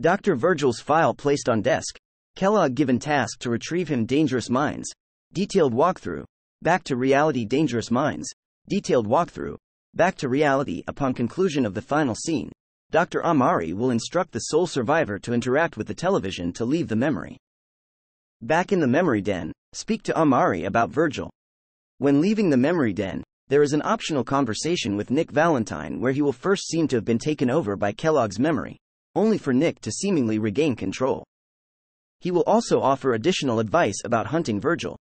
Dr. Virgil's file placed on desk. Kellogg given task to retrieve him Dangerous Minds. Detailed walkthrough. Back to reality Dangerous Minds. Detailed walkthrough. Back to reality upon conclusion of the final scene. Dr. Amari will instruct the sole survivor to interact with the television to leave the memory. Back in the memory den, speak to Amari about Virgil. When leaving the memory den, there is an optional conversation with Nick Valentine where he will first seem to have been taken over by Kellogg's memory, only for Nick to seemingly regain control. He will also offer additional advice about hunting Virgil.